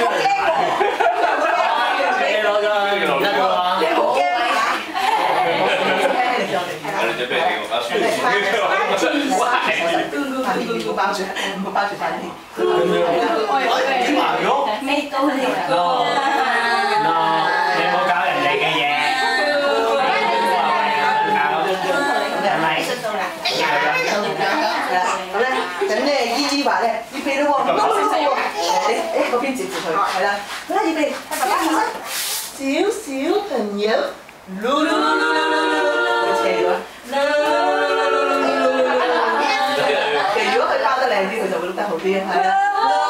準備你個包住，tương đương tương đương của bao 住，của 包住飯店。咁樣，哎，點埋咗？咩都嚟咯。你冇搞人哋嘅嘢。咁咧，咁咧，依依話咧，要俾到我。邊接住佢，係啦，好啦，預備，爸爸起身，小小朋友，嚕嚕嚕嚕嚕嚕，斜咗，嚕，其實如果佢包得靚啲，佢就會碌得好啲，係啦。